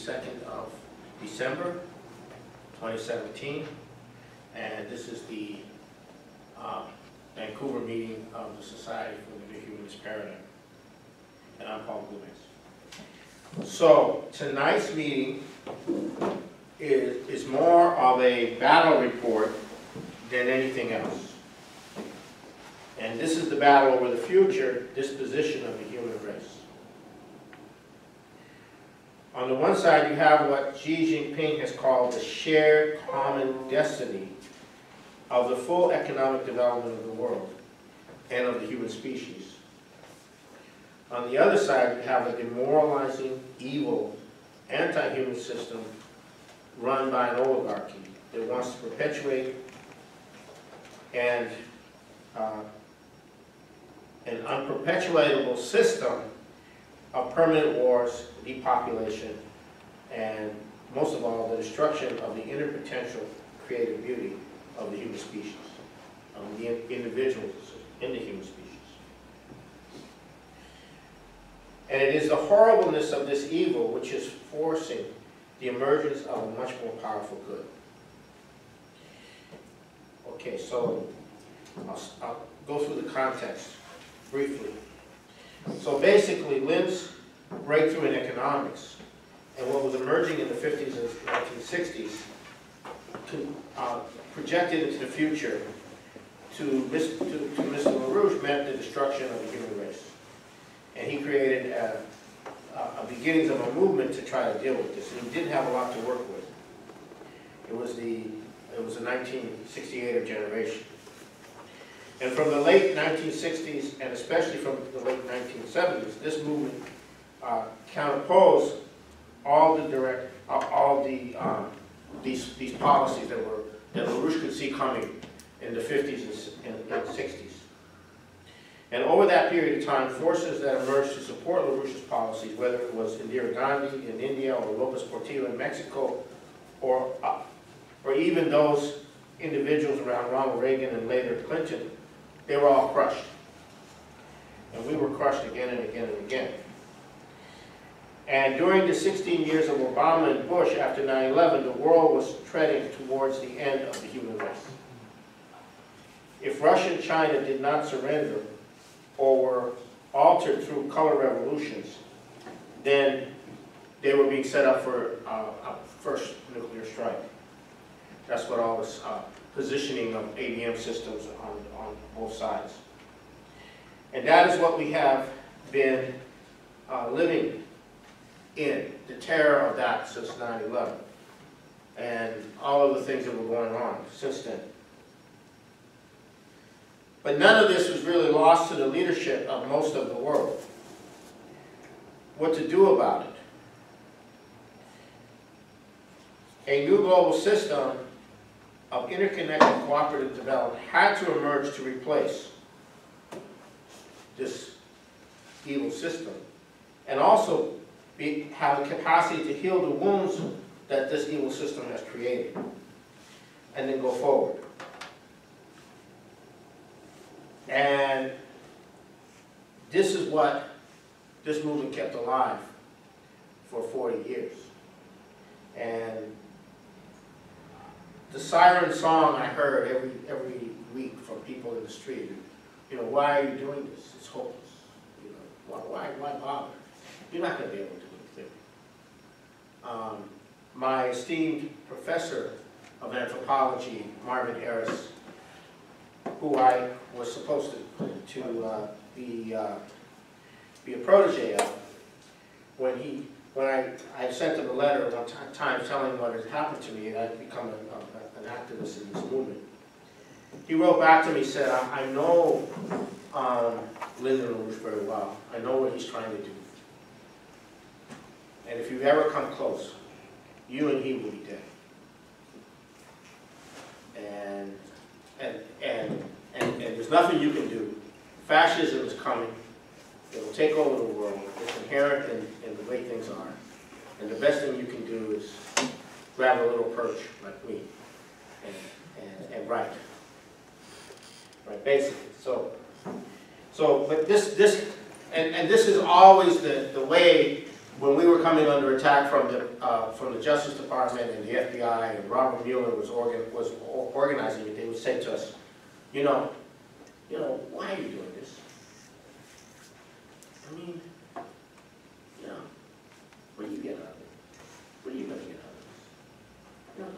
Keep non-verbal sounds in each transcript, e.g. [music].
22nd of December 2017. And this is the uh, Vancouver meeting of the Society for the Humanist Paradigm. And I'm Paul Glumaz. So tonight's meeting is, is more of a battle report than anything else. And this is the battle over the future disposition of the human race. On the one side, you have what Xi Jinping has called the shared common destiny of the full economic development of the world and of the human species. On the other side, you have a demoralizing, evil, anti-human system run by an oligarchy that wants to perpetuate and uh, an unperpetuatable system of permanent wars, depopulation, and most of all, the destruction of the inner potential creative beauty of the human species, of the individuals in the human species. And it is the horribleness of this evil which is forcing the emergence of a much more powerful good. Okay, so I'll, I'll go through the context briefly. So basically, Lyn's breakthrough in economics and what was emerging in the 50s and 1960s to, uh, projected into the future to, Mr. to, to Mr. LaRouche meant the destruction of the human race. And he created a, a, beginnings of a movement to try to deal with this. And he didn't have a lot to work with. It was the, it was the 1968 generation. And from the late 1960s, and especially from the late 1970s, this movement uh, counterposed all the direct, uh, all the um, these these policies that were that LaRouche could see coming in the 50s and, and, and 60s. And over that period of time, forces that emerged to support LaRouche's policies, whether it was Indira Gandhi in India or Lopez Portillo in Mexico, or, uh, or even those individuals around Ronald Reagan and later Clinton, they were all crushed. And we were crushed again and again and again. And during the 16 years of Obama and Bush after 9-11, the world was treading towards the end of the human race. If Russia and China did not surrender or were altered through color revolutions, then they were being set up for uh, a first nuclear strike. That's what all this uh, positioning of ABM systems on, on both sides. And that is what we have been uh, living in, the terror of that since 9-11, and all of the things that were going on since then. But none of this was really lost to the leadership of most of the world. What to do about it? A new global system of interconnected cooperative development had to emerge to replace this evil system and also be, have the capacity to heal the wounds that this evil system has created and then go forward. And this is what this movement kept alive for 40 years. And the siren song I heard every, every week from people in the street, you know, why are you doing this? It's hopeless. You know, why, why, why bother? You're not going to be able to do anything. Um, my esteemed professor of anthropology, Marvin Harris, who I was supposed to, to uh, be, uh, be a protege of, when he, when I, I sent him a letter one time telling what had happened to me and I'd become a, a, activist in this movement. He wrote back to me, said, I, I know um, Lyndon LaRouche very well. I know what he's trying to do. And if you ever come close, you and he will be dead. And, and, and, and, and there's nothing you can do. Fascism is coming. It will take over the world. It's inherent in, in the way things are. And the best thing you can do is grab a little perch like me and, and, and write. Right, basically. So, so but this, this and, and this is always the, the way when we were coming under attack from the, uh, from the Justice Department and the FBI, and Robert Mueller was organ, was organizing it, they would say to us, you know, you know, why are you doing this? I mean, you know, what do you get out of it? What are you gonna get out of this? You know,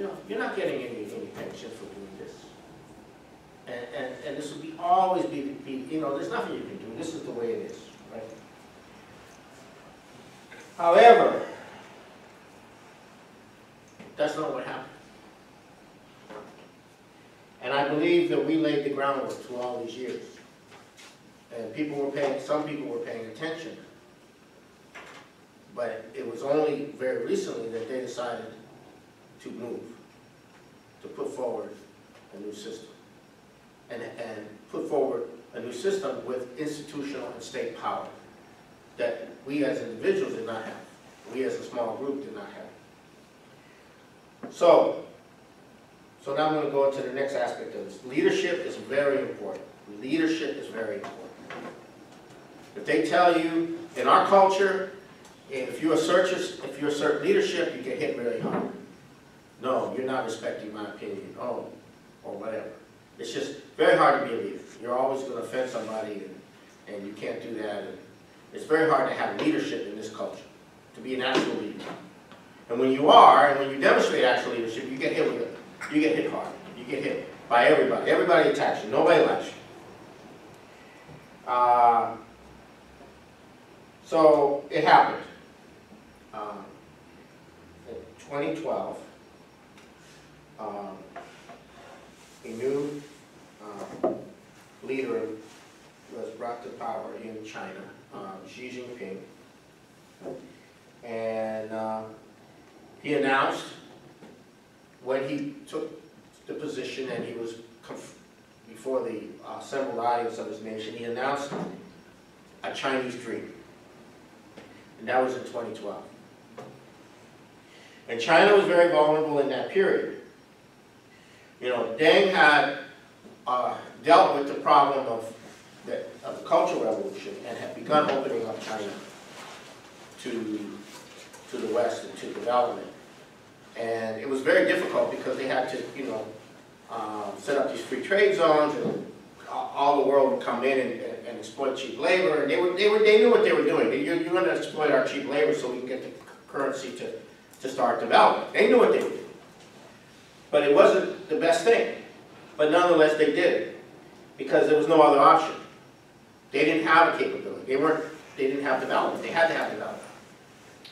you know, you're not getting any, any pension for doing this. And, and, and this will be, always be, be, you know, there's nothing you can do, this is the way it is, right? However, that's not what happened. And I believe that we laid the groundwork through all these years. And people were paying, some people were paying attention. But it was only very recently that they decided to move, to put forward a new system. And, and put forward a new system with institutional and state power that we as individuals did not have. We as a small group did not have. So, so now I'm going to go into the next aspect of this. Leadership is very important. Leadership is very important. If they tell you, in our culture, if you assert, if you assert leadership, you get hit really hard. No, you're not respecting my opinion, oh, or whatever. It's just very hard to be a leader. You're always going to offend somebody, and, and you can't do that. And it's very hard to have leadership in this culture, to be an actual leader. And when you are, and when you demonstrate actual leadership, you get hit with it. You get hit hard. You get hit by everybody. Everybody attacks you. Nobody likes you. Uh, so it happened. Um, in 2012, um, a new um, leader was brought to power in China, um, Xi Jinping. And uh, he announced when he took the position and he was before the uh, assembled audience of his nation, he announced a Chinese dream. And that was in 2012. And China was very vulnerable in that period. You know, Deng had uh, dealt with the problem of the, of the Cultural Revolution and had begun opening up China to, to the West and to development. And it was very difficult because they had to, you know, um, set up these free trade zones and all- the world would come in and, and- exploit cheap labor. And they were, they were, they knew what they were doing. They- You're, you're gonna exploit our cheap labor so we can get the currency to, to start development. They knew what they were doing. But it wasn't the best thing. But nonetheless, they did it because there was no other option. They didn't have a capability. They weren't, they didn't have development. They had to have development.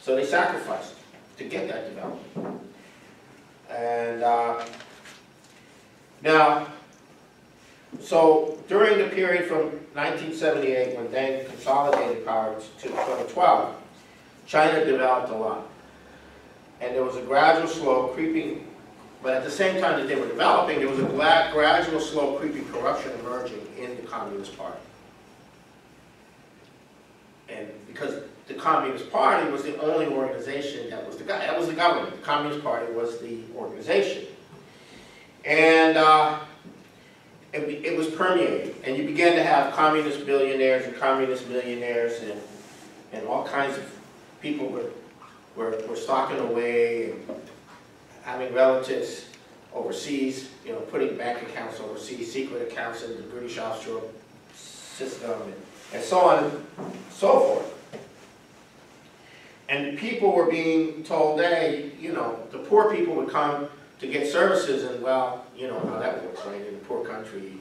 So they sacrificed to get that development. And, uh, now, so during the period from 1978, when Deng consolidated power to 2012, China developed a lot. And there was a gradual, slow creeping, but at the same time that they were developing, there was a gradual, slow creeping corruption emerging in the Communist Party. And because the Communist Party was the only organization that was the, that was the government. The Communist Party was the organization. And uh, it, it was permeated. and you began to have communist billionaires and communist millionaires and, and all kinds of people were, were, were stocking away and having relatives overseas, you know, putting bank accounts overseas, secret accounts in the British offshore system, and, and so on and so forth. And people were being told, hey, you know, the poor people would come to get services, and well, you know how that works, right, in a poor country,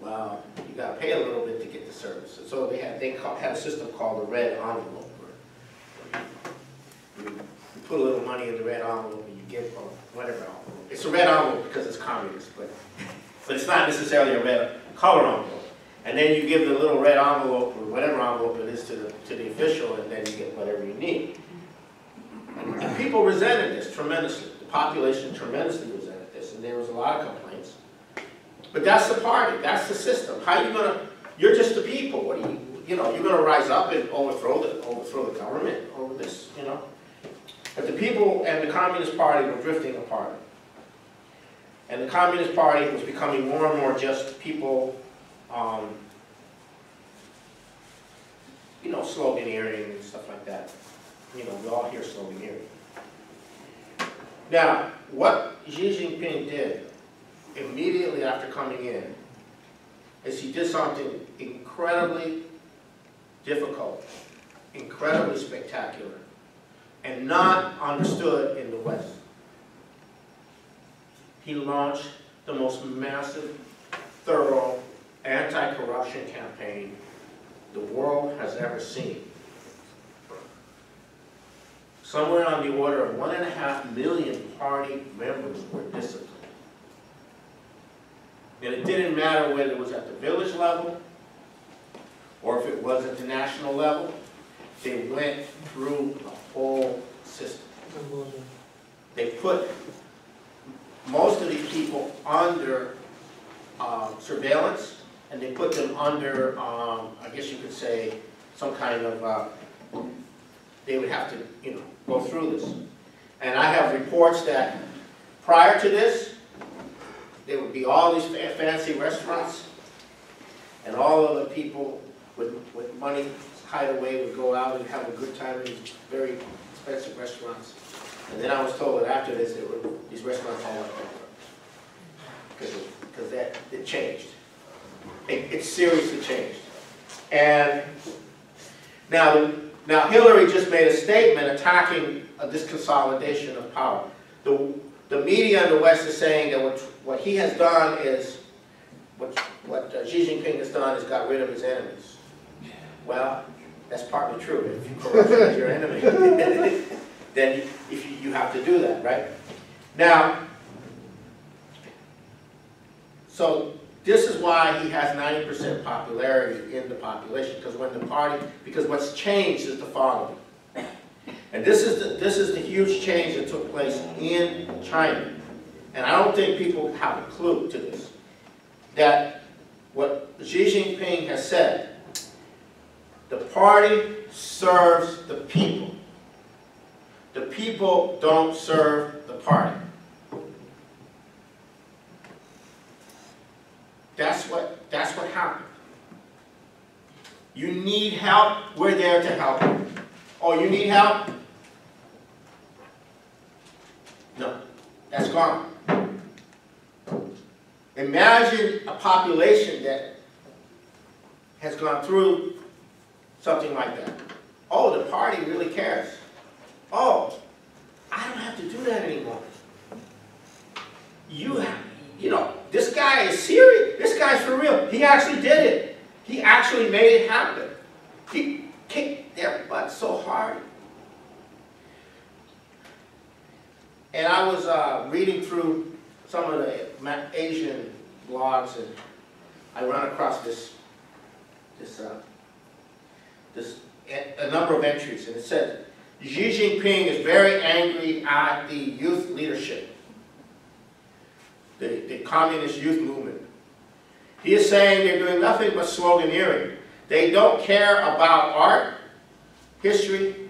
well, you gotta pay a little bit to get the services. So they had, they had a system called the red envelope, where you put a little money in the red envelope and you get or whatever envelope. It's a red envelope because it's communist, but, but it's not necessarily a red color envelope. And then you give the little red envelope, or whatever envelope it is to the, to the official, and then you get whatever you need. And people resented this tremendously. The population tremendously resented this, and there was a lot of complaints. But that's the party, that's the system. How are you gonna, you're just the people, what do you, you know, you're gonna rise up and overthrow the, overthrow the government over this, you know? But the people and the Communist Party were drifting apart. And the Communist Party was becoming more and more just people, um, you know, sloganeering and stuff like that. You know, we all hear sloganeering. Now, what Xi Jinping did immediately after coming in is he did something incredibly difficult, incredibly spectacular, and not understood in the West. He launched the most massive, thorough, anti-corruption campaign the world has ever seen. Somewhere on the order of one and a half million party members were disciplined. And it didn't matter whether it was at the village level or if it was at the national level, they went through the whole system. They put most of these people under um, surveillance, and they put them under, um, I guess you could say, some kind of, uh, they would have to, you know, go through this. And I have reports that prior to this, there would be all these fa- fancy restaurants, and all of the people with, with money hide away would go out and have a good time in these very expensive restaurants. And then I was told that after this, these restaurants all went bankrupt. Because, because that, it changed. It, it seriously changed. And now, now Hillary just made a statement attacking uh, this consolidation of power. The, the media in the West is saying that what, what he has done is, what, what uh, Xi Jinping has done is got rid of his enemies. Well, that's partly true. If corruption is your enemy, [laughs] then you- if you, you have to do that, right? Now, so this is why he has ninety percent popularity in the population, because when the party, because what's changed is the following. And this is the, this is the huge change that took place in China. And I don't think people have a clue to this. That what Xi Jinping has said, the party serves the people. The people don't serve the party. That's what, that's what happened. You need help, we're there to help you. Oh, you need help? No, that's gone. Imagine a population that has gone through something like that. Oh, the party really cares. Oh, I don't have to do that anymore. You have, you know, this guy is serious. This guy's for real. He actually did it. He actually made it happen. He kicked their butt so hard. And I was uh, reading through some of the Asian blogs, and I run across this, this, uh, this, a a number of entries, and it said, Xi Jinping is very angry at the youth leadership, the, the communist youth movement. He is saying they're doing nothing but sloganeering. They don't care about art, history,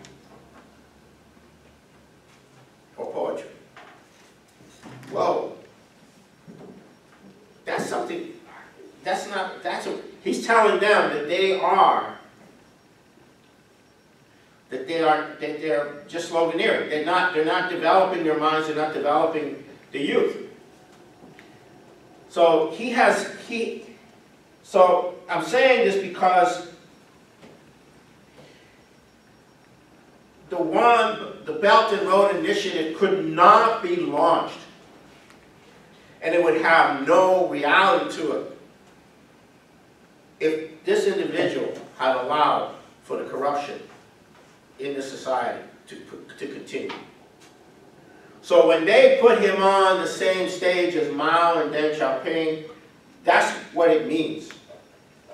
or poetry. Whoa. That's something, that's not, that's, a, he's telling them that they are, that they are, that they're just sloganeering. They're not, they're not developing their minds, they're not developing the youth. So he has, he, so I'm saying this because the one, the Belt and Road Initiative could not be launched. And it would have no reality to it if this individual had allowed for the corruption in the society to, to continue. So when they put him on the same stage as Mao and Deng Xiaoping, that's what it means.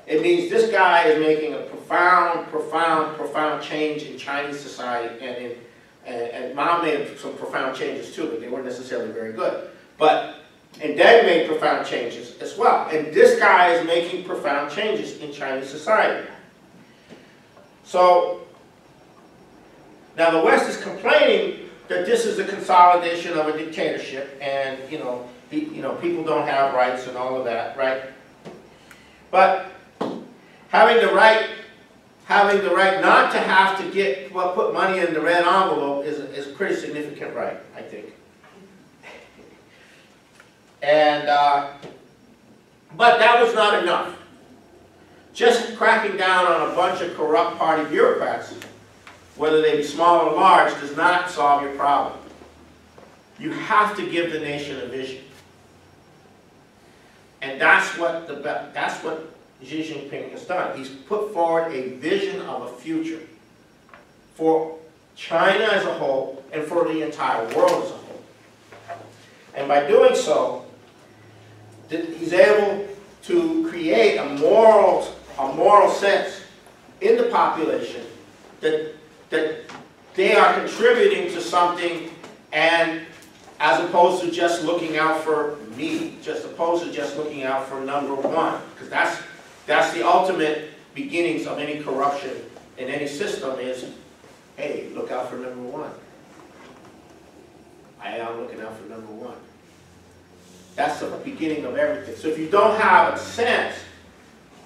It means this guy is making a profound, profound, profound change in Chinese society, and in, and, and Mao made some profound changes too, but they weren't necessarily very good. But and Deng made profound changes as well. And this guy is making profound changes in Chinese society. So now the West is complaining that this is a consolidation of a dictatorship, and you know, you know, people don't have rights and all of that, right? But having the right, having the right not to have to get, well, put money in the red envelope is, is a pretty significant right, I think. And, uh, but that was not enough. Just cracking down on a bunch of corrupt party bureaucrats, whether they be small or large, does not solve your problem. You have to give the nation a vision. And that's what the, that's what Xi Jinping has done. He's put forward a vision of a future for China as a whole and for the entire world as a whole. And by doing so, he's able to create a moral, a moral sense in the population that, that they are contributing to something and as opposed to just looking out for me, just opposed to just looking out for number one. Because that's, that's the ultimate beginnings of any corruption in any system is, hey, look out for number one. I am looking out for number one. That's the beginning of everything. So if you don't have a sense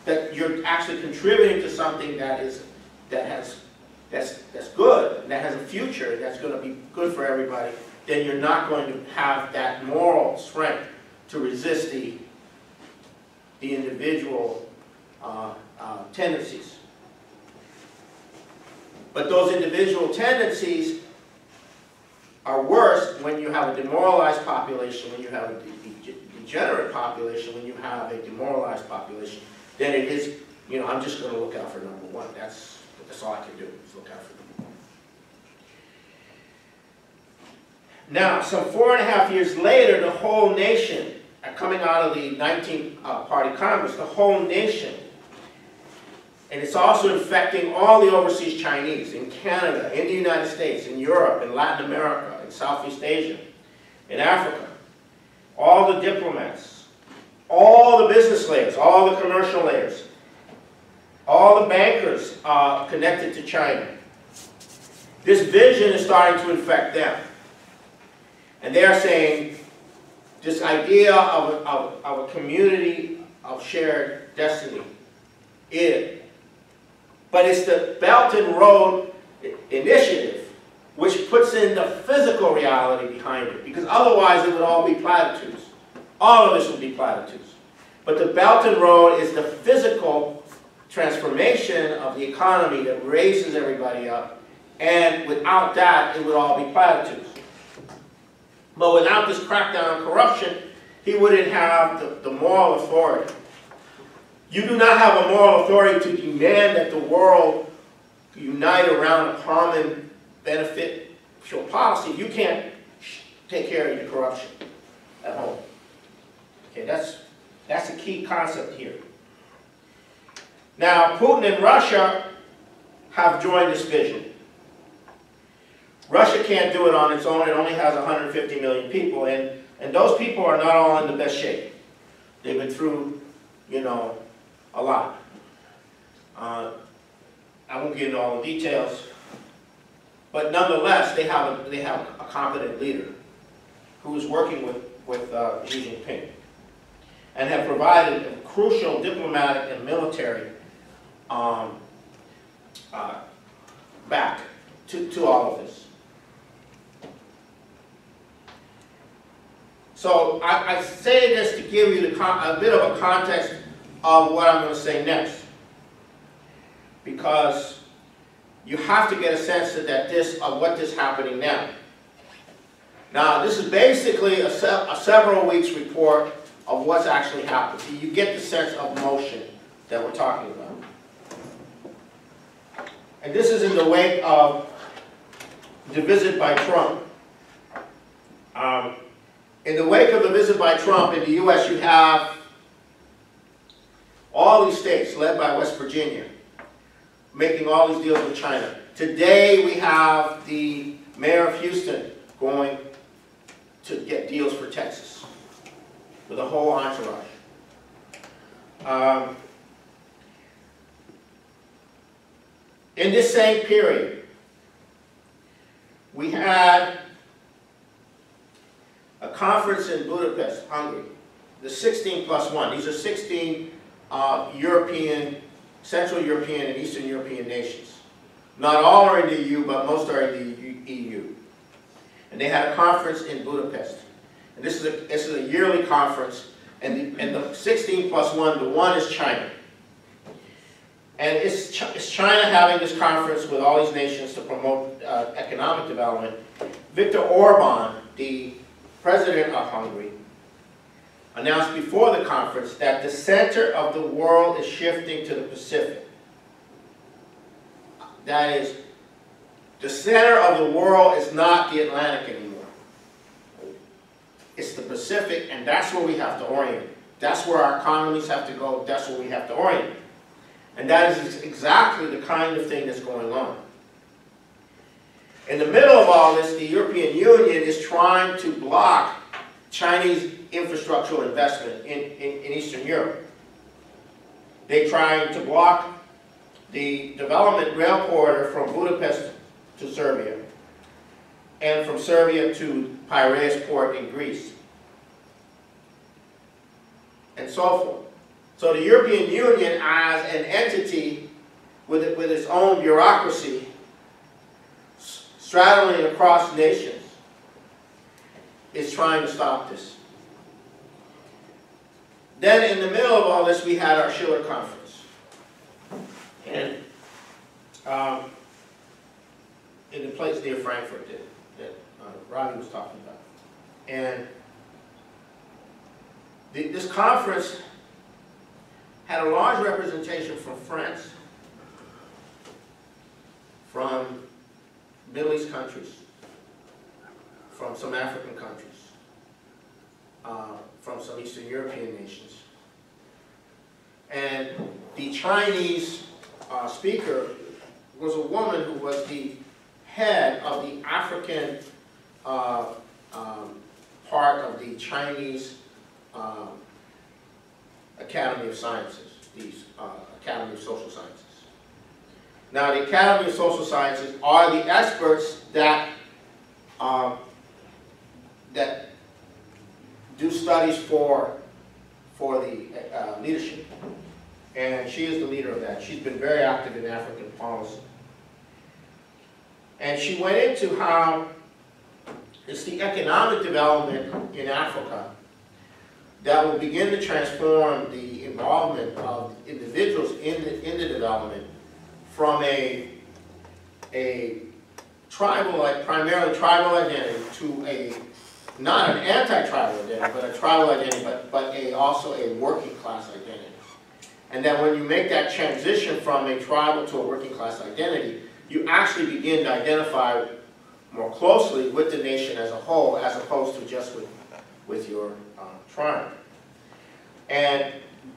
that you're actually contributing to something that is, that has, that's, that's good, that has a future, that's gonna be good for everybody, then you're not going to have that moral strength to resist the, the individual uh, uh, tendencies. But those individual tendencies are worse when you have a demoralized population, when you have a de- de- degenerate population, when you have a demoralized population, than it is, you know, I'm just going to look out for number one. That's, that's all I can do, is look out for one. Now, some four and a half years later, the whole nation, coming out of the 19th uh, Party Congress, the whole nation, and it's also infecting all the overseas Chinese in Canada, in the United States, in Europe, in Latin America, in Southeast Asia, in Africa, all the diplomats, all the business layers, all the commercial layers, all the bankers are connected to China. This vision is starting to infect them. And they're saying this idea of a, of, of a community of shared destiny is. But it's the Belt and Road Initiative which puts in the physical reality behind it. Because otherwise it would all be platitudes. All of this would be platitudes. But the Belt and Road is the physical transformation of the economy that raises everybody up. And without that, it would all be platitudes. But without this crackdown on corruption, he wouldn't have the, the moral authority. You do not have a moral authority to demand that the world unite around a common beneficial policy. You can't take care of your corruption at home. Okay, that's, that's a key concept here. Now, Putin and Russia have joined this vision. Russia can't do it on its own. It only has 150 million people, and, and those people are not all in the best shape. They've been through, you know, a lot. Uh, I won't get into all the details, but nonetheless, they have a, they have a competent leader who is working with, with uh, Xi Jinping and have provided a crucial diplomatic and military um, uh, back to, to all of this. So I, I say this to give you a bit of a context of what I'm going to say next. Because you have to get a sense of that this of what is happening now. Now, this is basically a, se- a several weeks report of what's actually happened. So you get the sense of motion that we're talking about. And this is in the wake of the visit by Trump. Um, in the wake of the visit by Trump in the U.S., you have all these states, led by West Virginia, making all these deals with China. Today, we have the mayor of Houston going to get deals for Texas with a whole entourage. Um, in this same period, we had a conference in Budapest, Hungary, the 16 plus one. These are 16 uh, European Central European and Eastern European nations. Not all are in the EU, but most are in the EU. And they had a conference in Budapest. And this is a, this is a yearly conference, and the, and the 16 plus 1, the 1 is China. And it's, Ch- it's China having this conference with all these nations to promote uh, economic development. Viktor Orban, the president of Hungary, announced before the conference that the center of the world is shifting to the Pacific. That is, the center of the world is not the Atlantic anymore. It's the Pacific, and that's where we have to orient. That's where our economies have to go, that's where we have to orient. And that is exactly the kind of thing that's going on. In the middle of all this, the European Union is trying to block Chinese infrastructural investment in, in, in Eastern Europe. They're trying to block the development rail corridor from Budapest to Serbia and from Serbia to Piraeus port in Greece and so forth. So the European Union as an entity with, it, with its own bureaucracy straddling across nations is trying to stop this. Then in the middle of all this, we had our Schiller Conference. And um, in the place near Frankfurt that, that uh, Robbie was talking about. And the, this conference had a large representation from France, from Middle East countries, from some African countries, uh, from some Eastern European nations. And the Chinese uh, speaker was a woman who was the head of the African uh, um, part of the Chinese um, Academy of Sciences, the uh, Academy of Social Sciences. Now, the Academy of Social Sciences are the experts that um, that do studies for for the uh, leadership, and she is the leader of that. She's been very active in African policy, and she went into how it's the economic development in Africa that will begin to transform the involvement of individuals in the, in the development from a, a tribal, like primarily tribal identity to a, not an anti-tribal identity, but a tribal identity, but, but a, also a working class identity. And that when you make that transition from a tribal to a working class identity, you actually begin to identify more closely with the nation as a whole, as opposed to just with, with your tribe. And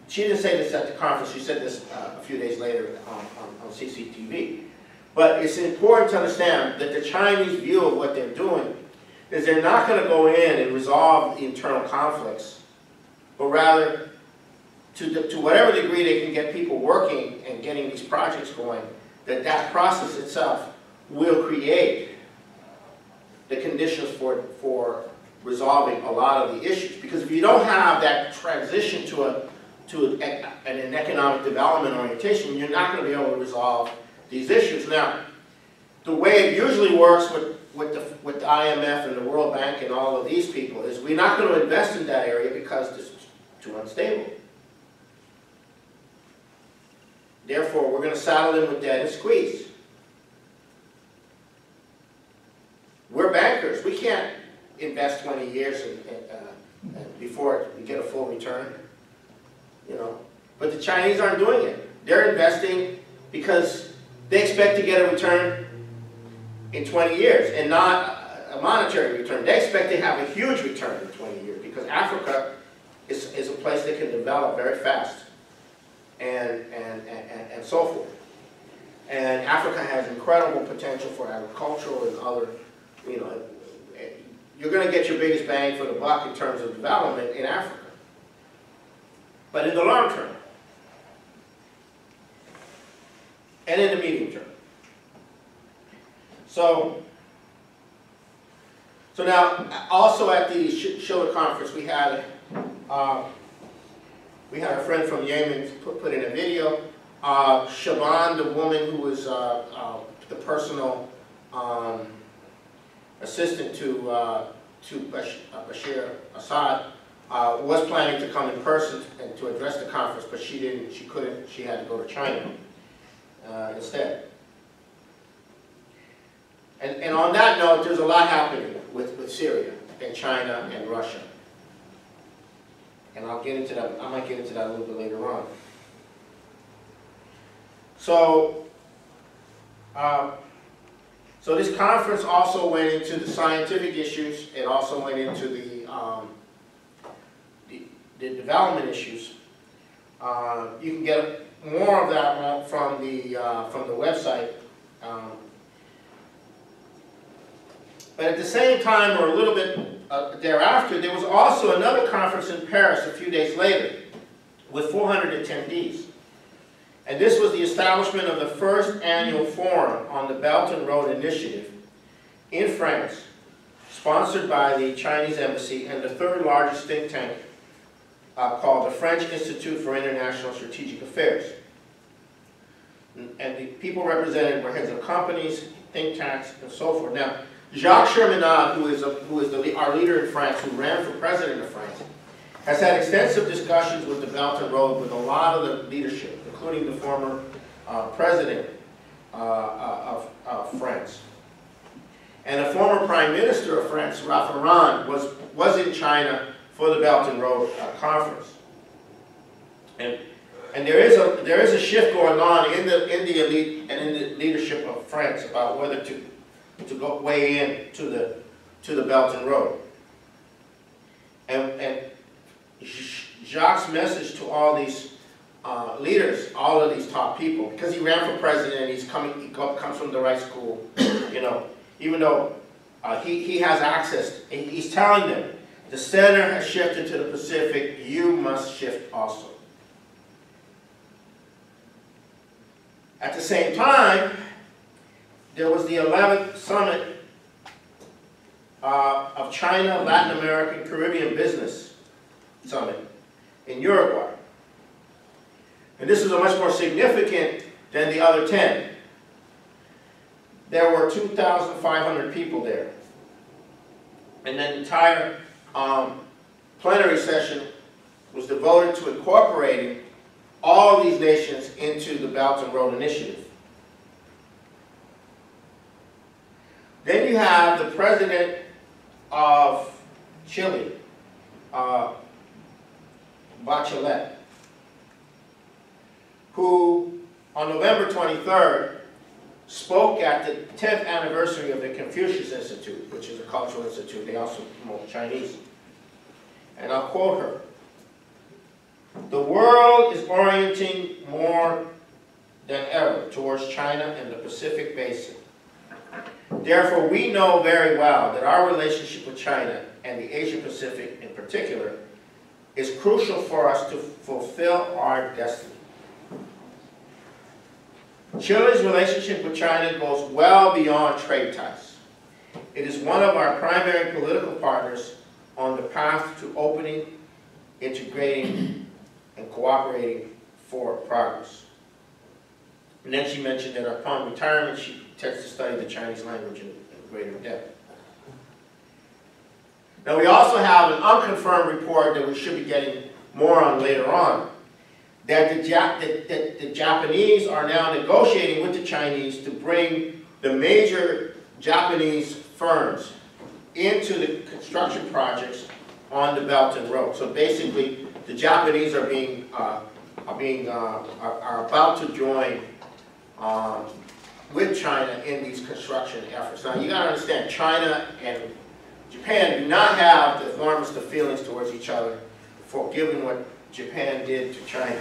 she didn't say this at the conference, she said this uh, a few days later on, on, on CCTV. But it's important to understand that the Chinese view of what they're doing is they're not going to go in and resolve the internal conflicts, but rather to, the, to whatever degree they can get people working and getting these projects going, that that process itself will create the conditions for, for resolving a lot of the issues. Because if you don't have that transition to a to a, an economic development orientation, you're not going to be able to resolve these issues. Now, the way it usually works with, with, the, with the IMF and the World Bank and all of these people is we're not going to invest in that area because it's too unstable. Therefore, we're going to saddle in with debt and squeeze. We're bankers. We can't invest 20 years and, uh, before you get a full return. You know, but the Chinese aren't doing it. They're investing because they expect to get a return in 20 years and not a monetary return. They expect to have a huge return in 20 years because Africa is, is a place that can develop very fast and, and, and, and so forth. And Africa has incredible potential for agricultural and other, you know, you're going to get your biggest bang for the buck in terms of development in Africa. But in the long term, and in the medium term. So, so now, also at the Schiller conference, we had uh, we had a friend from Yemen put, put in a video. Uh, Shaban, the woman who was uh, uh, the personal um, assistant to, uh, to uh, Bashir Assad, uh, was planning to come in person and to address the conference, but she didn't, she couldn't, she had to go to China uh, instead. And, and on that note, there's a lot happening with, with Syria and China and Russia. And I'll get into that, I might get into that a little bit later on. So, uh, so this conference also went into the scientific issues, it also went into the, um, the, the development issues. Uh, you can get more of that from the, uh, from the website. Um, But at the same time, or a little bit uh, thereafter, there was also another conference in Paris a few days later with 400 attendees. And this was the establishment of the first annual forum on the Belt and Road Initiative in France, sponsored by the Chinese Embassy and the third largest think tank uh, called the French Institute for International Strategic Affairs. And the people represented were heads of companies, think tanks, and so forth. Now, Jacques Cheminade, who is, a, who is the, our leader in France, who ran for president of France, has had extensive discussions with the Belt and Road with a lot of the leadership, including the former uh, president uh, uh, of, of France. And the former prime minister of France, Raffarin, was, was in China for the Belt and Road uh, Conference. And, and there is a, there is a shift going on in the, in the elite and in the leadership of France about whether to to go weigh in to the, to the Belt and Road. And, and Jacques' message to all these uh, leaders, all of these top people, because he ran for president he's coming, he comes from the right school, [coughs] you know, even though uh, he, he has access, he's telling them, the center has shifted to the Pacific, you must shift also. At the same time, there was the 11th summit uh, of China, Latin American, Caribbean Business Summit in Uruguay. And this was a much more significant than the other 10. There were 2,500 people there. And the entire um, plenary session was devoted to incorporating all these nations into the Belt and Road Initiative. Then you have the president of Chile, uh, Bachelet, who on November 23rd spoke at the 10th anniversary of the Confucius Institute, which is a cultural institute. They also promote Chinese. And I'll quote her. The world is orienting more than ever towards China and the Pacific Basin. Therefore, we know very well that our relationship with China and the Asia Pacific in particular is crucial for us to fulfill our destiny. Chile's relationship with China goes well beyond trade ties. It is one of our primary political partners on the path to opening, integrating, and cooperating for progress. And then she mentioned that upon retirement, she intends to study the Chinese language in, in greater depth. Now we also have an unconfirmed report that we should be getting more on later on, that the, Jap that, that the Japanese are now negotiating with the Chinese to bring the major Japanese firms into the construction projects on the Belt and Road. So basically, the Japanese are being, uh, are being, uh, are, are about to join um, with China in these construction efforts. Now, you gotta understand, China and Japan do not have the warmest of feelings towards each other for given what Japan did to China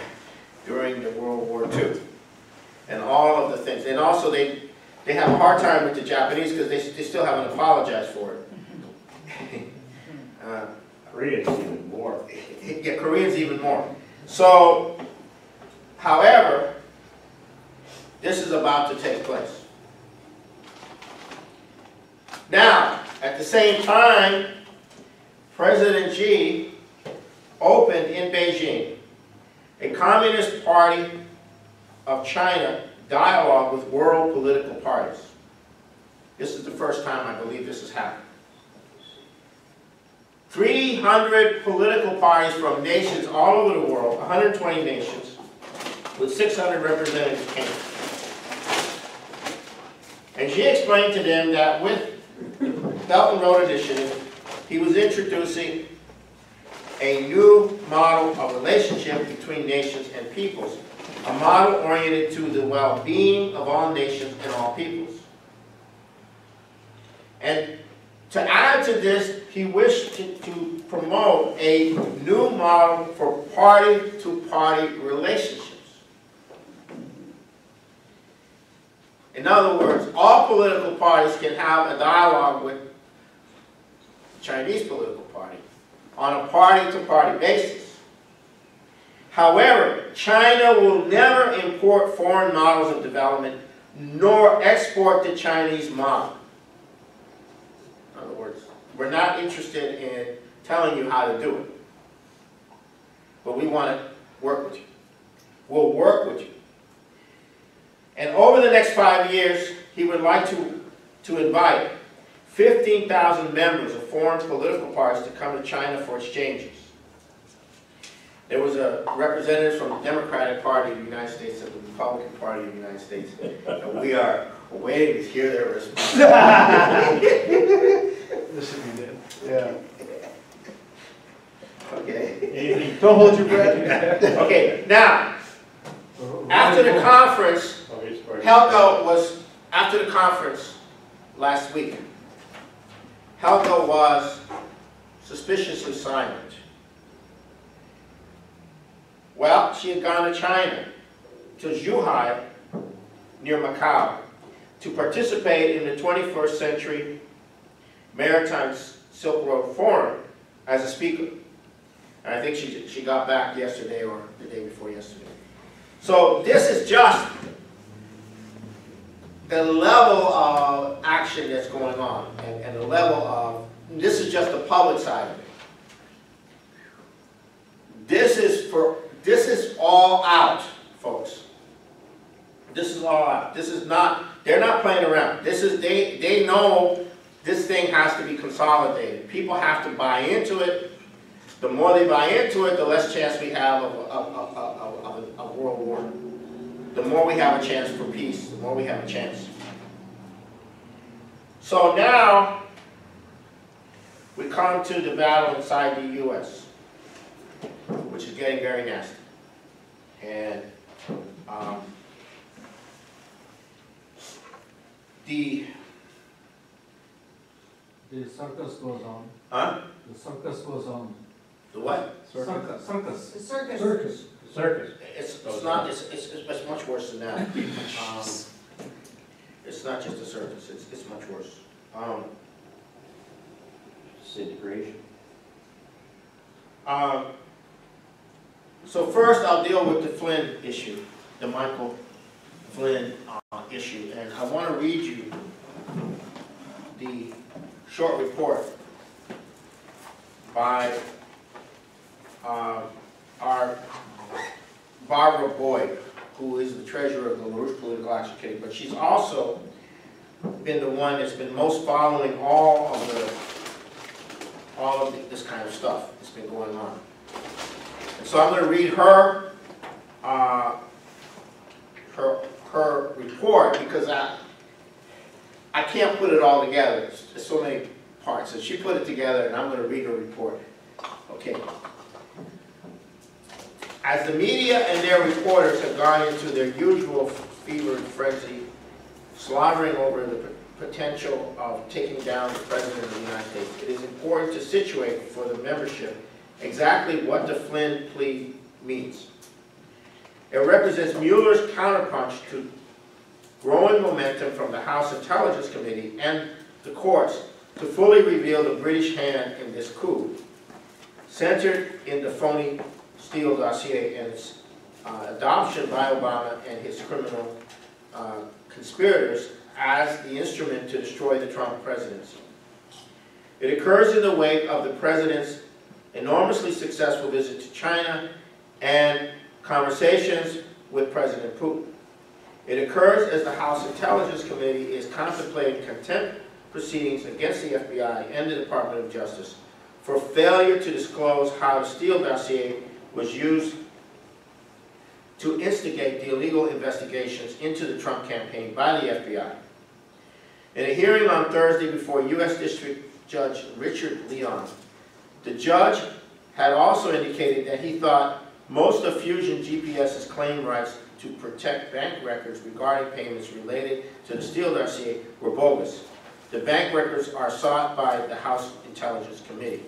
during the World War II. And all of the things. And also, they, they have a hard time with the Japanese because they, they still haven't apologized for it. [laughs] uh, Koreans even more. [laughs] yeah, Koreans even more. So, however, this is about to take place. Now, at the same time, President Xi opened in Beijing a Communist Party of China dialogue with world political parties. This is the first time I believe this has happened. 300 political parties from nations all over the world, 120 nations, with 600 representatives came. And Xi explained to them that with the Belt and Road Initiative, he was introducing a new model of relationship between nations and peoples, a model oriented to the well-being of all nations and all peoples. And to add to this, he wished to, to promote a new model for party-to-party relationships. In other words, all political parties can have a dialogue with Chinese political party on a party-to-party basis. However, China will never import foreign models of development nor export the Chinese model. In other words, we're not interested in telling you how to do it. But we want to work with you. We'll work with you. And over the next five years, he would like to, to invite 15,000 members of foreign political parties to come to China for exchanges. There was a representative from the Democratic Party of the United States and the Republican Party of the United States, and we are waiting to hear their response. [laughs] This should be good. Yeah. Okay. Don't hold your breath. [laughs] Okay, now, after the conference, Oh, he's. Helga was, after the conference last week, Helga was suspiciously silent. Well, she had gone to China, to Zhuhai, near Macau, to participate in the 21st Century Maritime Silk Road Forum as a speaker. And I think she, she got back yesterday or the day before yesterday. So this is just the level of action that's going on and, and the level of, this is just the public side of it. This is for, this is all out, folks. This is all out. This is not, they're not playing around. This is, they, they know this thing has to be consolidated. People have to buy into it. The more they buy into it, the less chance we have of, of, of, of, of a, world war. The more we have a chance for peace, more we have a chance. So now, we come to the battle inside the U.S., which is getting very nasty. And, um, the, The circus goes on, huh? the circus goes on. The what? Circus. Circus. The circus. Circus. Circus. It's, it's not, it's, it's, it's much worse than that. [laughs] Um, It's not just a circus, it's, it's much worse. Um, Disintegration. um, So first, I'll deal with the Flynn issue, the Michael Flynn uh, issue. And I want to read you the short report by uh, our Barbara Boyd, who is the treasurer of the LaRouche Political Action Committee, but she's also been the one that's been most following all of the, all of this kind of stuff that's been going on. And so I'm gonna read her, uh, her, her report, because I, I can't put it all together, there's so many parts, and she put it together, and I'm gonna read her report. Okay. As the media and their reporters have gone into their usual fevered frenzy, slobbering over the potential of taking down the President of the United States, it is important to situate for the membership exactly what the Flynn plea means. It represents Mueller's counterpunch to growing momentum from the House Intelligence Committee and the courts to fully reveal the British hand in this coup, centered in the phony Steele dossier and its uh, adoption by Obama and his criminal uh, conspirators as the instrument to destroy the Trump presidency. It occurs in the wake of the president's enormously successful visit to China and conversations with President Putin. It occurs as the House Intelligence Committee is contemplating contempt proceedings against the FBI and the Department of Justice for failure to disclose how the Steele dossier was used to instigate the illegal investigations into the Trump campaign by the FBI. In a hearing on Thursday before U.S. District Judge Richard Leon, the judge had also indicated that he thought most of Fusion GPS's claim rights to protect bank records regarding payments related to the Steele dossier were bogus. The bank records are sought by the House Intelligence Committee.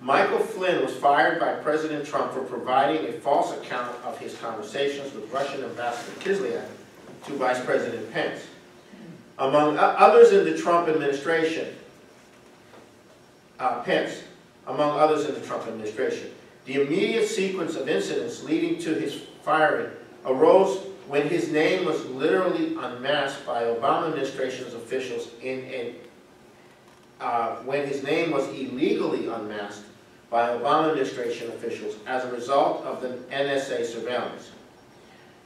Michael Flynn was fired by President Trump for providing a false account of his conversations with Russian Ambassador Kislyak to Vice President Pence. Among others in the Trump administration, uh, Pence, among others in the Trump administration, the immediate sequence of incidents leading to his firing arose when his name was literally unmasked by Obama administration's officials in a, uh, when his name was illegally unmasked by Obama administration officials as a result of the NSA surveillance.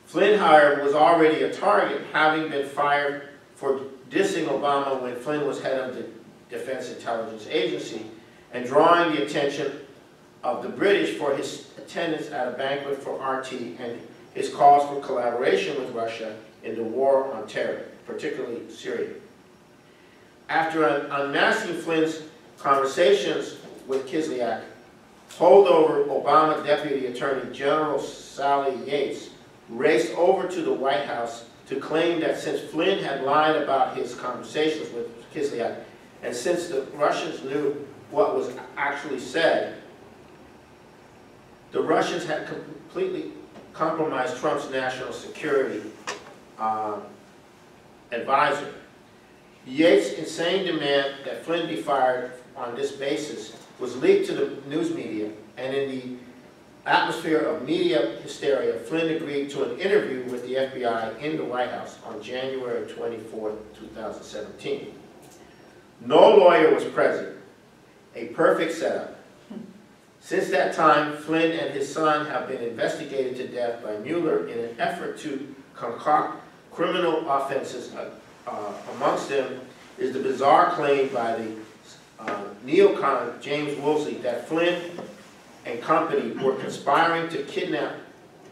Flynn, however, was already a target, having been fired for dissing Obama when Flynn was head of the Defense Intelligence Agency and drawing the attention of the British for his attendance at a banquet for RT and his calls for collaboration with Russia in the war on terror, particularly Syria. After un- unmasking Flynn's conversations with Kislyak, holdover Obama Deputy Attorney General Sally Yates raced over to the White House to claim that since Flynn had lied about his conversations with Kislyak, and since the Russians knew what was actually said, the Russians had completely compromised Trump's national security uh, advisor. Yates' insane demand that Flynn be fired on this basis was leaked to the news media, and in the atmosphere of media hysteria, Flynn agreed to an interview with the FBI in the White House on January 24, 2017. No lawyer was present, a perfect setup. Since that time, Flynn and his son have been investigated to death by Mueller in an effort to concoct criminal offenses. Uh, amongst them is the bizarre claim by the uh, neocon James Woolsey that Flynn and company were conspiring to kidnap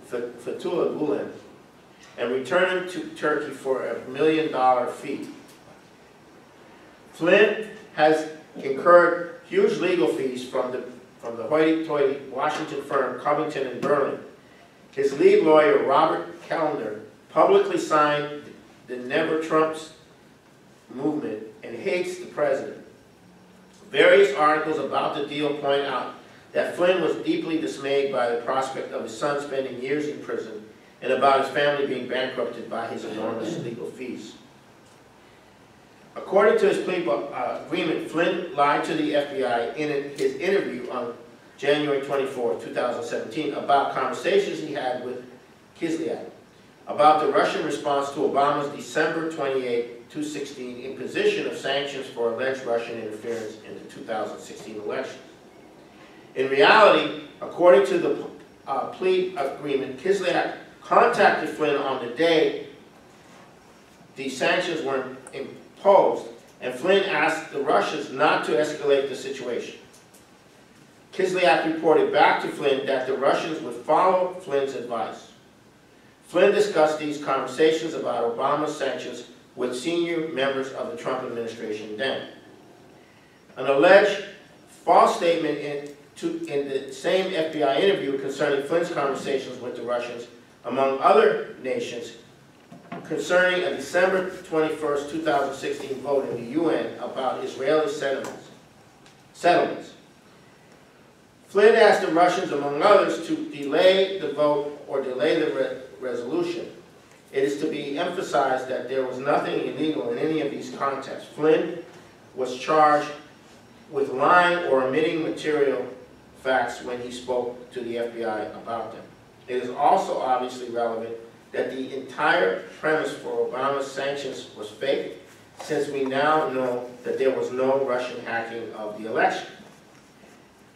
Fethullah Gulen and return him to Turkey for a million dollar fee. Flynn has incurred huge legal fees from the, from the hoity-toity Washington firm Covington and Burling. His lead lawyer, Robert Kelner, publicly signed the Never Trumps movement and hates the president. Various articles about the deal point out that Flynn was deeply dismayed by the prospect of his son spending years in prison and about his family being bankrupted by his enormous legal fees. According to his plea uh, agreement, Flynn lied to the FBI in his interview on January 24, 2017, about conversations he had with Kislyak about the Russian response to Obama's December 28, 2016 imposition of sanctions for alleged Russian interference in the 2016 elections. In reality, according to the uh, plea agreement, Kislyak contacted Flynn on the day the sanctions were imposed, and Flynn asked the Russians not to escalate the situation. Kislyak reported back to Flynn that the Russians would follow Flynn's advice. Flynn discussed these conversations about Obama's sanctions with senior members of the Trump administration then. An alleged false statement in, to, in the same FBI interview concerning Flynn's conversations with the Russians, among other nations, concerning a December 21st, 2016 vote in the UN about Israeli settlements. settlements. Flynn asked the Russians, among others, to delay the vote or delay the re resolution. It is to be emphasized that there was nothing illegal in any of these contexts. Flynn was charged with lying or omitting material facts when he spoke to the FBI about them. It is also obviously relevant that the entire premise for Obama's sanctions was fake, since we now know that there was no Russian hacking of the election.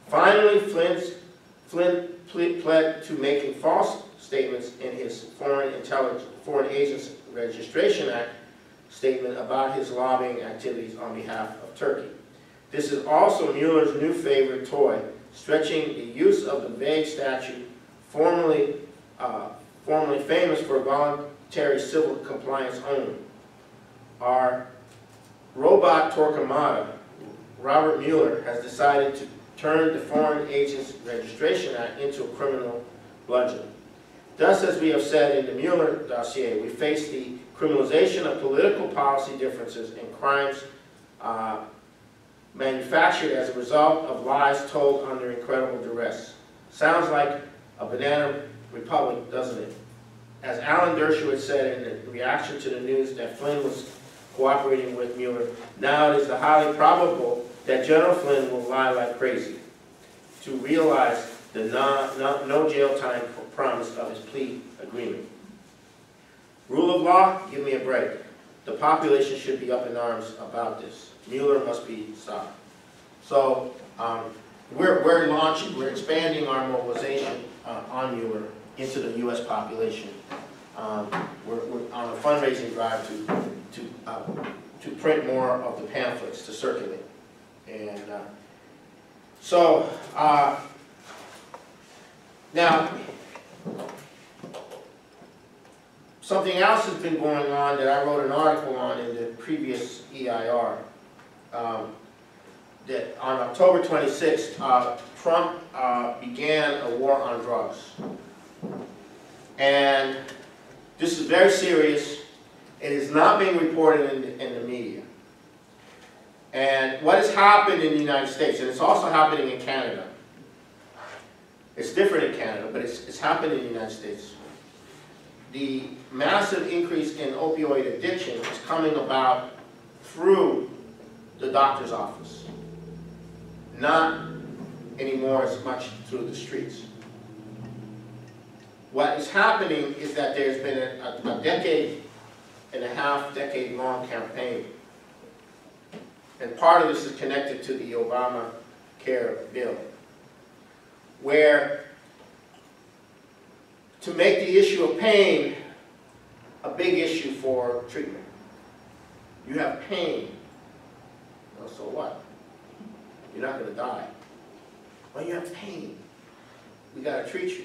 Finally, Flynn pled to making false statements in his Foreign Intelligence, Foreign Agents Registration Act statement about his lobbying activities on behalf of Turkey. This is also Mueller's new favorite toy, stretching the use of the vague statute formerly, uh, formerly famous for voluntary civil compliance only. Our robot Torquemada, Robert Mueller, has decided to turn the Foreign Agents Registration Act into a criminal bludgeon. Thus, as we have said in the Mueller dossier, we face the criminalization of political policy differences and crimes uh, manufactured as a result of lies told under incredible duress. Sounds like a banana republic, doesn't it? As Alan Dershowitz said in reaction to the news that Flynn was cooperating with Mueller, now it is highly probable that General Flynn will lie like crazy to realize the non, no, no jail time promise of his plea agreement. Rule of law, give me a break. The population should be up in arms about this. Mueller must be stopped. So, um, we're, we're launching, we're expanding our mobilization uh, on Mueller into the U.S. population. Um, we're, we're on a fundraising drive to, to, uh, to print more of the pamphlets to circulate. And, uh, so, uh, now, something else has been going on that I wrote an article on in the previous EIR. Um, that on October 26th, uh, Trump uh, began a war on drugs. And this is very serious. It is not being reported in the, in the media. And what has happened in the United States, and it's also happening in Canada. It's different in Canada, but it's, it's happened in the United States. The massive increase in opioid addiction is coming about through the doctor's office, not anymore as much through the streets. What is happening is that there's been a, a decade and a half, decade-long campaign. And part of this is connected to the Obama care bill, where to make the issue of pain a big issue for treatment. You have pain. Well, so what? You're not going to die. Well, you have pain. We got to treat you.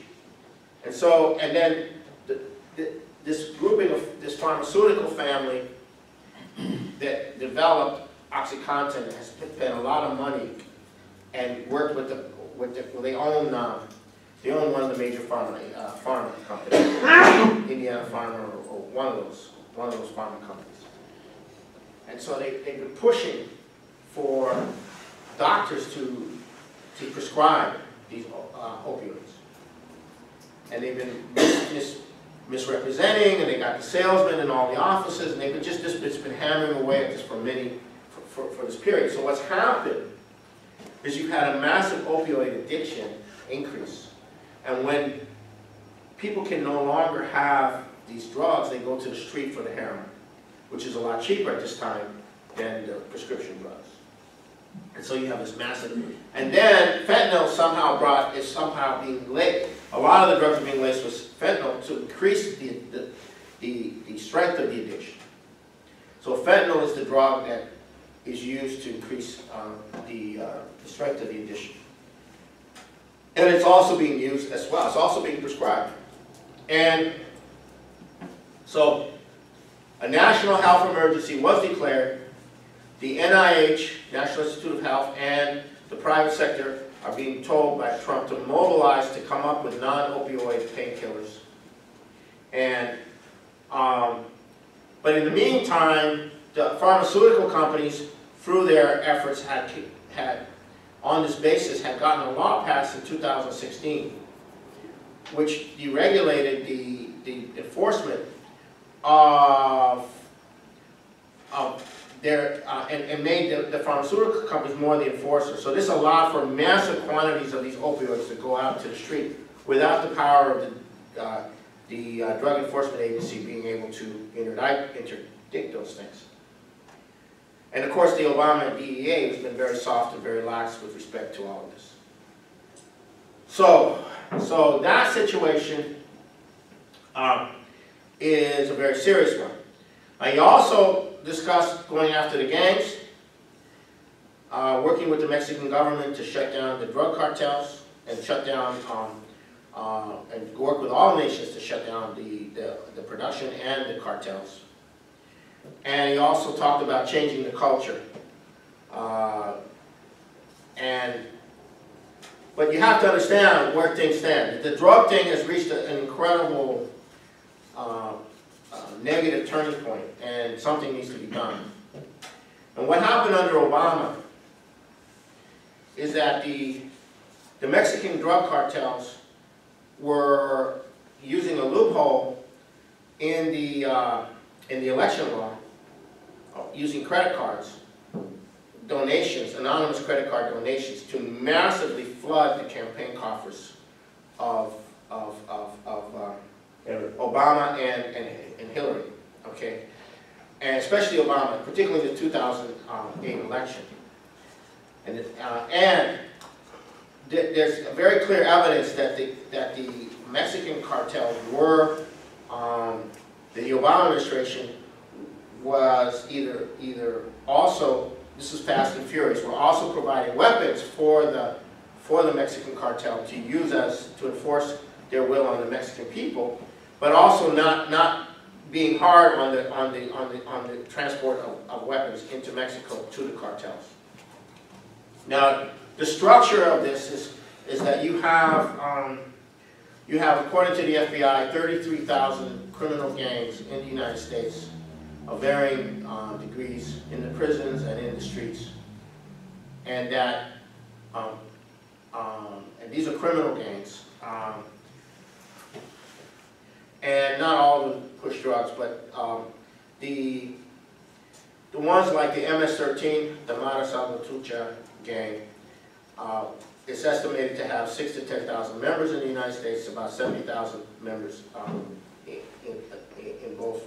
And so, and then the, the, this grouping of this pharmaceutical family that developed OxyContin has spent a lot of money and worked with the, with the, well, they own, uh, they own one of the major pharma, uh, pharma companies, [coughs] Indiana Pharma, or, one of those, one of those pharma companies. And so they, they've been pushing for doctors to, to prescribe these uh, opioids. And they've been mis, mis, misrepresenting, and they got the salesmen in all the offices, and they've been just, just, it's been hammering away at this for many, for, for, for this period. So what's happened is you've had a massive opioid addiction increase. And when people can no longer have these drugs, they go to the street for the heroin, which is a lot cheaper at this time than the prescription drugs. And so you have this massive, and then fentanyl somehow brought, is somehow being laced, a lot of the drugs are being laced with fentanyl to increase the, the, the, the strength of the addiction. So fentanyl is the drug that is used to increase um, the, uh, the strength of the addiction. And it's also being used as well, it's also being prescribed. And so a national health emergency was declared. The NIH, National Institute of Health, and the private sector are being told by Trump to mobilize to come up with non-opioid painkillers. And, um, but in the meantime, the pharmaceutical companies, through their efforts, had, had on this basis, had gotten a law passed in 2016, which deregulated the, the enforcement of, of their, uh, and, and made the, the pharmaceutical companies more the enforcers. So this allowed for massive quantities of these opioids to go out to the street without the power of the, uh, the uh, Drug Enforcement Agency being able to interdict, interdict those things. And of course, the Obama DEA has been very soft and very lax with respect to all of this. So, so that situation um, is a very serious one. He also discussed going after the gangs, uh, working with the Mexican government to shut down the drug cartels and shut down, um, uh, and work with all nations to shut down the, the, the production and the cartels. And he also talked about changing the culture. Uh, and, but you have to understand where things stand. The drug thing has reached an incredible, uh, uh, negative turning point, and something needs to be done. And what happened under Obama is that the, the Mexican drug cartels were using a loophole in the, uh, in the election law, using credit cards, donations, anonymous credit card donations, to massively flood the campaign coffers of, of, of, of, uh, Obama and, and, and Hillary, okay? And especially Obama, particularly the 2008 election. And, uh, and there- there's very clear evidence that the, that the Mexican cartels were, um, the Obama administration was either, either also, this is fast and furious, were also providing weapons for the, for the Mexican cartel to use as, to enforce their will on the Mexican people, but also not, not being hard on the, on the, on the, on the transport of, of weapons into Mexico to the cartels. Now, the structure of this is, is that you have, um, you have, according to the FBI, thirty-three thousand criminal gangs in the United States of varying, uh, degrees in the prisons and in the streets. And that, um, um, and these are criminal gangs, um, and not all of them push drugs, but um, the, the ones like the MS-13, the Mara Salvatrucha gang, uh, it's estimated to have six to 10,000 members in the United States, about 70,000 members um, in, in, both,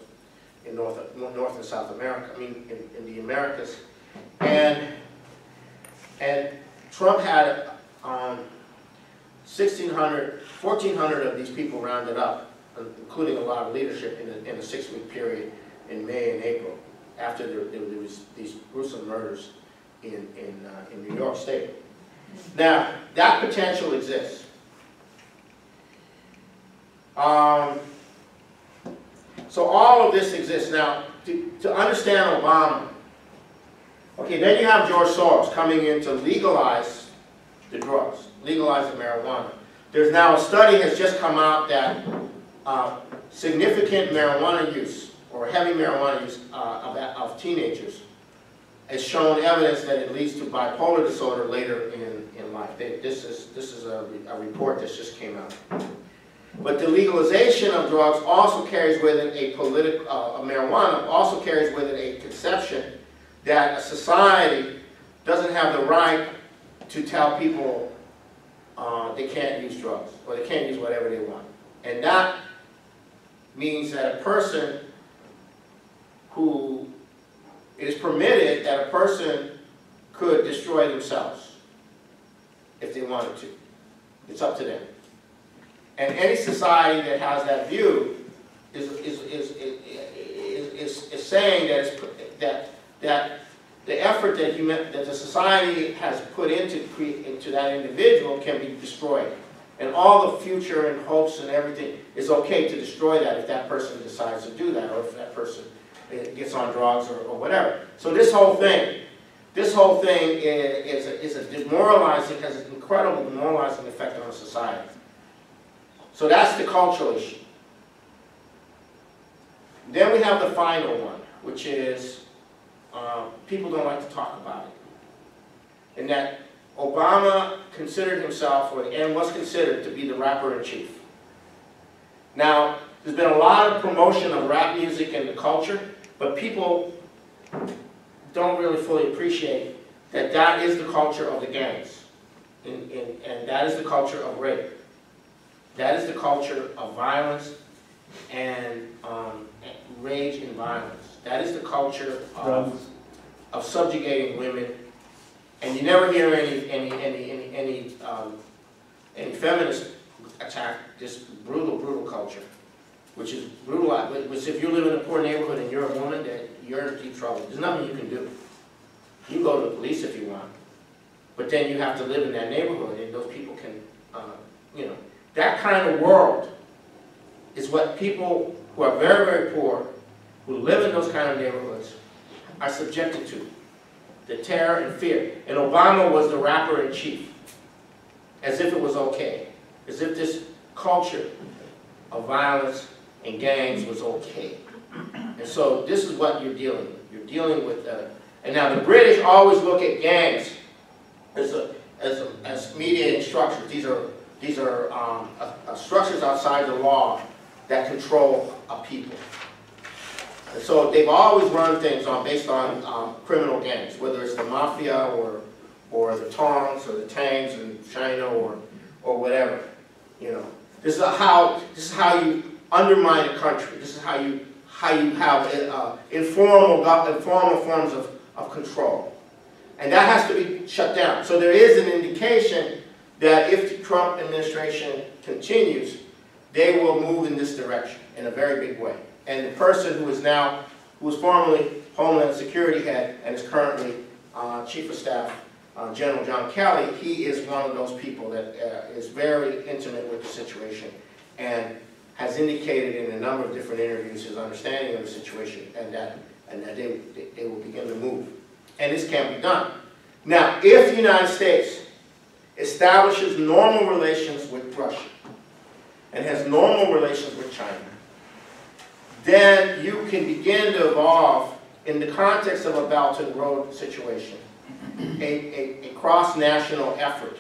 in North, North and South America, I mean, in, in the Americas. And, and Trump had um, 1,600, 1,400 of these people rounded up including a lot of leadership in a, in a six-week period in May and April, after there, there was these gruesome murders in, in, uh, in New York State. Now, that potential exists. Um, so all of this exists. Now, to, to understand Obama, okay, then you have George Soros coming in to legalize the drugs, legalize the marijuana. There's now a study has just come out that uh, significant marijuana use or heavy marijuana use uh, of, of teenagers has shown evidence that it leads to bipolar disorder later in, in life. They, this is, this is a, a report that just came out. But the legalization of drugs also carries with it a political, uh, marijuana also carries with it a conception that a society doesn't have the right to tell people uh, they can't use drugs or they can't use whatever they want. And that means that a person who is permitted that a person could destroy themselves if they wanted to. It's up to them. And any society that has that view is, is, is, is, is, saying that, that, that the effort that, human, that the society has put into, into that individual can be destroyed. And all the future and hopes and everything is okay to destroy that if that person decides to do that, or if that person eh, gets on drugs or, or whatever. So this whole thing, this whole thing is, is, a, is a demoralizing, has an incredible demoralizing effect on society. So that's the cultural issue. Then we have the final one, which is uh, people don't like to talk about it. And that Obama considered himself, or, and was considered to be the rapper-in-chief. Now, there's been a lot of promotion of rap music and the culture, but people don't really fully appreciate that that is the culture of the gangs. And, and, and that is the culture of rape. That is the culture of violence and um, rage and violence. That is the culture of, of subjugating women. And you never hear any, any, any, any, any, um, any feminist attack this brutal, brutal culture. which is brutal, which if you live in a poor neighborhood and you're a woman, that you're in deep trouble. There's nothing you can do. You go to the police if you want, but then you have to live in that neighborhood, and those people can, uh, you know, that kind of world is what people who are very, very poor, who live in those kind of neighborhoods, are subjected to. The terror and fear. And Obama was the rapper in chief, as if it was okay, as if this culture of violence and gangs was okay. And so this is what you're dealing with. You're dealing with, uh, and now the British always look at gangs as, a, as, a, as structures. These are, these are um, structures outside the law that control a people. And so they've always run things on, based on um, criminal gangs, whether it's the mafia or, or the Tongs or the Tangs in China or, or whatever, you know. This is how, this is how you undermine a country. This is how you, how you have uh, informal, informal forms of, of control. And that has to be shut down. So there is an indication that if Trump administration continues, they will move in this direction in a very big way. And the person who is now, who was formerly Homeland Security head and is currently uh, Chief of Staff, uh, General John Kelly, he is one of those people that uh, is very intimate with the situation and has indicated in a number of different interviews his understanding of the situation and that, and that they, they- they will begin to move. And this can be done. Now, if the United States establishes normal relations with Russia and has normal relations with China, then you can begin to evolve in the context of a Belt and Road situation, a, a, a cross-national effort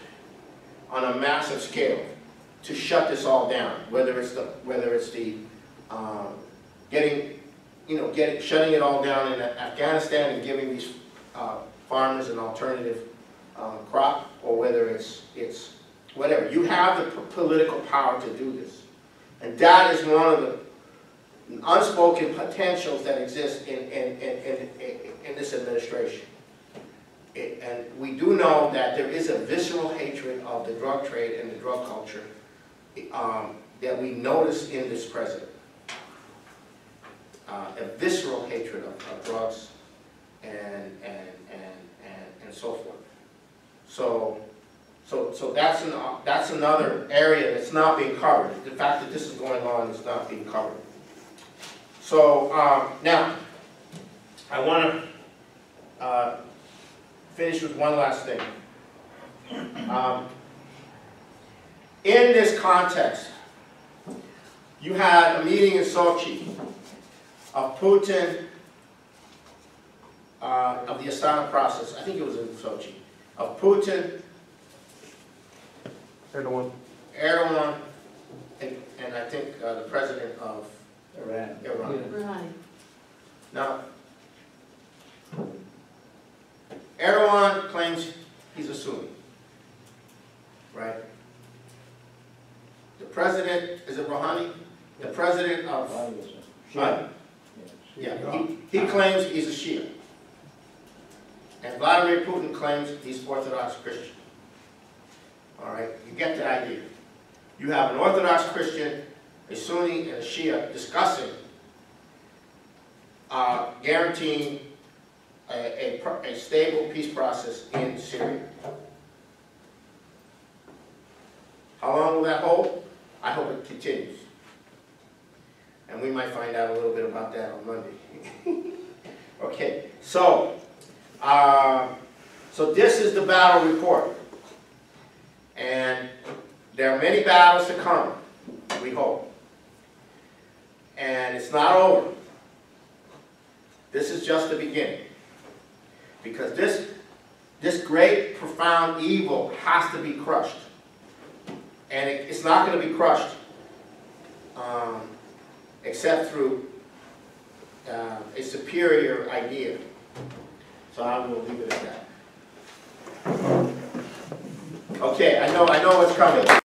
on a massive scale to shut this all down, whether it's the, whether it's the, um, getting, you know, getting, shutting it all down in Afghanistan and giving these, uh, farmers an alternative, um, crop, or whether it's, it's, whatever. You have the political power to do this. And that is one of the unspoken potentials that exist in, in, in, in, this administration. And we do know that there is a visceral hatred of the drug trade and the drug culture um, that we notice in this president. Uh, A visceral hatred of, of drugs and, and, and, and, and so forth. So, so, so that's an, that's another area that's not being covered. The fact that this is going on is not being covered. So, um, now, I want to, uh, finish with one last thing. Um, in this context, you had a meeting in Sochi of Putin, uh, of the Astana process, I think it was in Sochi, of Putin, Erdogan. Erdogan, and, and I think uh, the president of Iran. Iran. Right. Now, Erdogan claims he's a Sunni, right? The president, is it Rouhani? The president of, Right. yeah, he, he claims he's a Shia. And Vladimir Putin claims he's Orthodox Christian. All right, you get the idea. You have an Orthodox Christian, a Sunni, and a Shia discussing uh, guaranteeing a, a, a stable peace process in Syria. How long will that hold? I hope it continues. And we might find out a little bit about that on Monday. [laughs] Okay, so, uh, so this is the battle report. And there are many battles to come, we hope. And it's not over. This is just the beginning. Because this, this great, profound evil has to be crushed. And it, it's not gonna be crushed, um, except through, uh, a superior idea. So I will leave it at that. Okay, I know, I know what's coming.